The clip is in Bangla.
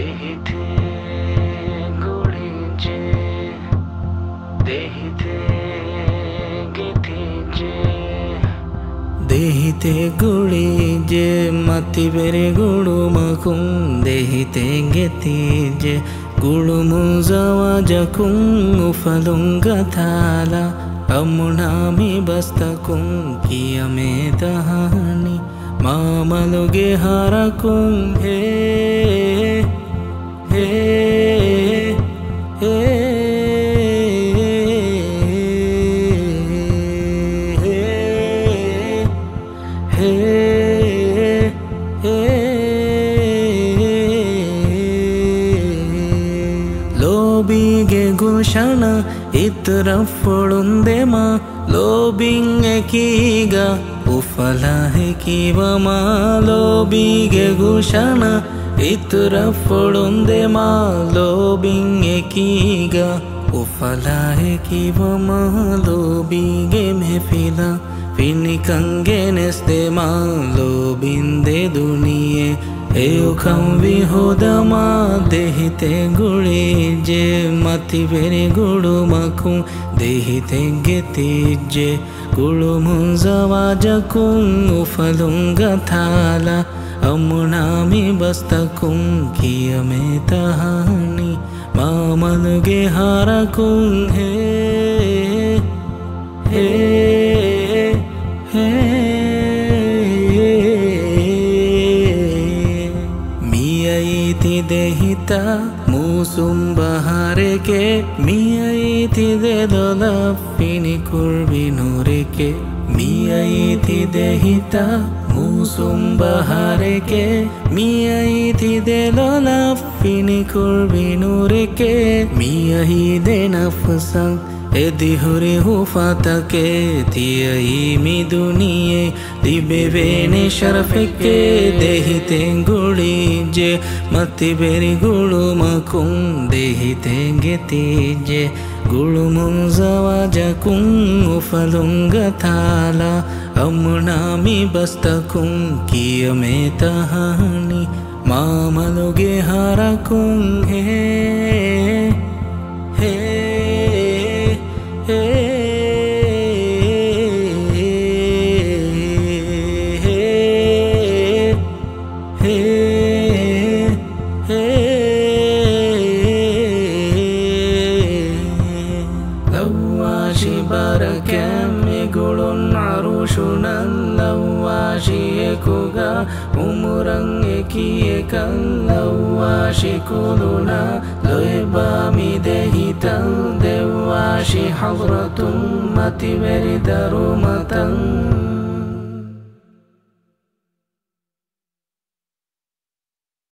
দেহিতে গড়িছে, দেহিতে গেথিছে। দেহিতে গুড়ি যে মাতি বেড়ে গুড়ু মাখুম, দেহিতে গেতি যে গুড়ুমু যাওয়া যাকুম উফালুম গাথালা আমুনামি বাস্তাকুম, কি আমে তাহানি। মামালুগে হারাকুম, হে ಇತರಫೊಳುಂದೆಮ ಲೋಬಿಂಗೆ ಕೀಗ ಉಫಲ ಹೆಕಿವಮ ಲೋಬಿಗೆ ಘೋಷಣ ಇತರಫೊಳುಂದೆಮ ಲೋಬಿಂಗೆ ಕೀಗ ಉಫಲ ಹೆಕಿವಮ ಲೋಬಿಗೆ ಮೆಫಿಲ ಫಿನಿಕಂಗೆ ನೆಸ್ದೆ ಮಾಲೋ ಬಿಂದೆ ದುನಿಯೆ ಏಯುಖಂ ವಿಹುದಮ ದೇಹಿತೆ ಗುಳಿ ಜೆ ಮತಿ ಬೆರೆ ಗುಡು ಮಕು ದೇಹಿತೆ ಗೆತಿಜ್ಜೆ ಗುಳು ಮುಂಜವಾಜಕುಂ ಉಫಲುಂಗ ಥಾಲ ಅಮ್ಮುಣಾಮಿ ಬಸ್ತಕುಂ ಕಿಯಮೆ ತಹಾನಿ ಮಾಮಲುಗೆ ಹಾರಕುಂ ಹೇ ಹೇ ಮಿಯೈತಿ ದೇಹಿತ ಮೂಸುಂಬಹಾರೆಕೆ ಮಿಯೈತಿ ದೊಲ ಫಿನಿ ಕುರ್ಬಿನುರೆಕೆ মৌসুম বাহারেকে মিয়াইতি দেললা লাফিনি করবি নূরেকে। মিয়াই দে নাফসা এ দিহরে হুফাতাকে। তিয়াই মি দুনিয়ে, দিবে বেনে শরফকে। দেহিতে গুড়ি যে মতি বেরি গুড়ু মাকুম দেহিতে গেতি যে गुरुमु अमुणामि बस्तकुं कियमेतहानि मालगे हारुङ् हे हे kallawashi ekuga umurang eki ekallawashi kuluna loeba midehitan dewashi hadratum mati veri daruma